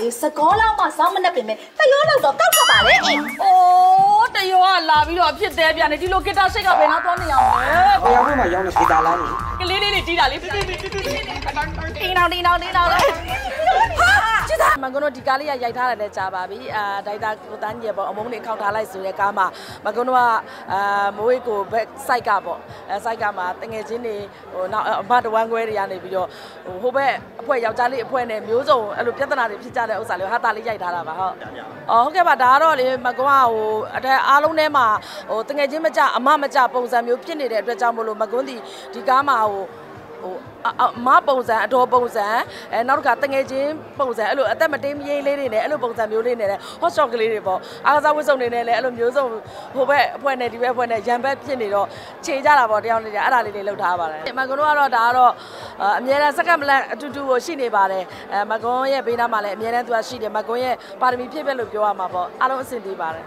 လေစကောလောက်မှစောင်းမနဲ့ပြင်မဲ့တရောလောက်တော့ကောက်ခတ်ပါလေအေးအိုးတရောကလာပြီးတော့အဖြစ်သေးပြန်နေဒီလိုဂီတာရှိတ်ကဘယ်တော့သွားနေရအောင်လဲ။ဘယ်ရောက်မှရောက်နေဂီတာလိုင်းနေကလေးလေးလေးတီးတာလေးတူတူတူတူတူတင်းအောင်တင်းအောင်တင်းအောင်လေဟာကျ စ်တာမကွန်းတို့ဒီကားလေးကရိုက်ထားတယ်လည်းကြာပါပြီအာဒိုက်တာကိုတန်းကြီးပေါ့အမုန်းတွေခောက်ထားလိုက်ဆိုတဲ့ကားမှာမကွန်းတို့ကအာမိုးဝေးကိုဘက်စိုက်ကပေါ့အဲစိုက်ကမှာတငယ်ချင်းတွေဟိုနောက်အမတဝမ်းခွဲတွေကနေပြီးတော့ဟိုဟိုဘက်အဖွဲ့ယောက်ျားလေးအဖွဲ့နဲ့မျိုးစုံအဲ့လိုပြဿနာတွေဖြစ်ကြတဲ့ဥစ္စာလေးဟာတာလေးရိုက်ထားတာပါဟုတ်အော်ဟုတ်ကဲ့ပါဒါကတော့လေမကွန်းကဟိုအထက်အားလုံးထဲမှာဟိုတငယ်ချင်းမကြအမမကြပုံစံမျိုးဖြစ်နေတဲ့အတွက်ကြောင့်မလို့မကွန်းဒီဒီကားမှာဟို ဟိုအမပုံစံအတော်ပုံစံအဲနောက်တစ်ခါတငယ်ချင်းပုံစံအဲ့လိုအသက်မတေးမရေးလေးတွေနဲ့အဲ့လိုပုံစံမျိုးလေးနဲ့ hot shot ကလေးတွေပေါ့အားကစားဝတ်စုံတွေနဲ့လည်းအဲ့လိုမျိုးစုံဟိုဘက်အဖွဲ့နဲ့ဒီဘက်အဖွဲ့နဲ့ရံဘက်ဖြစ်နေတော့ခြေကြတာပေါ့တယောက်လေးတွေအဲ့ဒါလေးတွေလောက်ထားပါတယ်မကွန်းတို့ကတော့ဒါကတော့အမြဲတမ်းစက္ကန့်မလန့်အတူတူကိုရှိနေပါတယ်အဲမကွန်းရဲ့ဘေးနားမှာလည်းအမြဲတမ်းသူကရှိတယ်မကွန်းရဲ့ပါရမီဖြည့်ပဲလို့ပြောရမှာပေါ့အားလုံးအဆင်ပြေပါတယ်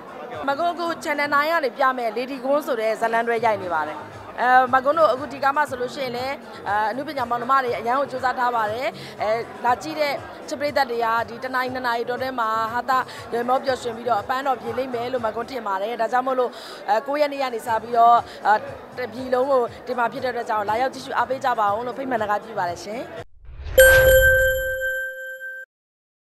မကွန်းအခု channel 9ကနေပြမယ် Lady Gon ဆိုတဲ့ဇလန်တွဲရိုက်နေပါတယ် အဲမကွန်းတို့အခုဒီကားမဆိုလို့ရှိရင်လည်းအအနုပညာမောင်နှမတွေအရန်ကိုစူးစမ်းထားပါတယ်အဲလာကြည့်တဲ့ချပရိသတ်တွေကဒီတနိုင်နှစ်နိုင်တော်ထဲမှာဟာတာရေမောပျော်ရွှင်ပြီးတော့အပန်းတော်ပြေလိမ့်မယ်လို့မကွန်းထင်ပါတယ်ဒါကြောင့်မို့လို့အဲ9ရက်နေ့ကနေစပြီးတော့အဲတပြည်လုံးကိုဒီမှာဖြစ်တဲ့အတွက်ကြောင့်လာရောက်ကြည့်ရှုအားပေးကြပါအောင်လို့ဖိတ်မှန်တကားကြည့်ပါတယ်ရှင်